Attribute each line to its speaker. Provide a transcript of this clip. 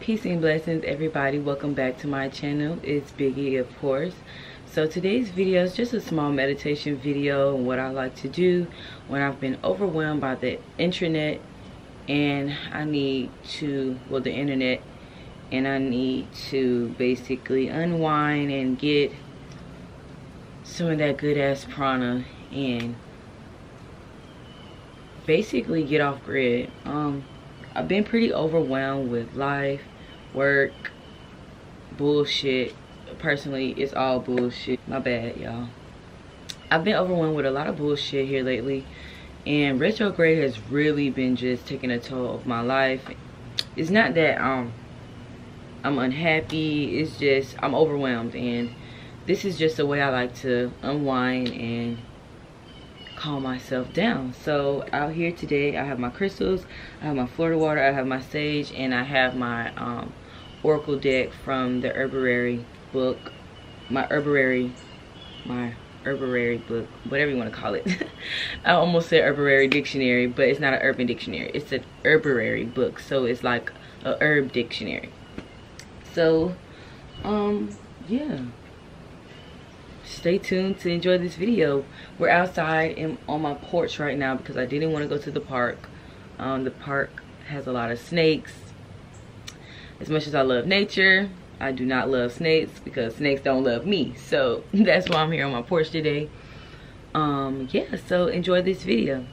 Speaker 1: Peace and blessings everybody. Welcome back to my channel. It's Biggie of course. So today's video is just a small meditation video on what I like to do when I've been overwhelmed by the internet and I need to, well the internet, and I need to basically unwind and get some of that good ass prana and basically get off grid. Um, I've been pretty overwhelmed with life, work, bullshit. Personally, it's all bullshit. My bad, y'all. I've been overwhelmed with a lot of bullshit here lately. And retrograde has really been just taking a toll of my life. It's not that um I'm unhappy. It's just I'm overwhelmed. And this is just a way I like to unwind and calm myself down. So out here today, I have my crystals, I have my Florida water, I have my sage, and I have my um, oracle deck from the herbarary book, my herbarary, my herbarary book, whatever you want to call it. I almost said herbarary dictionary, but it's not an urban dictionary. It's an herbarary book, so it's like a herb dictionary. So, um, yeah stay tuned to enjoy this video. We're outside and on my porch right now because i didn't want to go to the park. Um, the park has a lot of snakes. As much as i love nature i do not love snakes because snakes don't love me. So that's why i'm here on my porch today. Um yeah so enjoy this video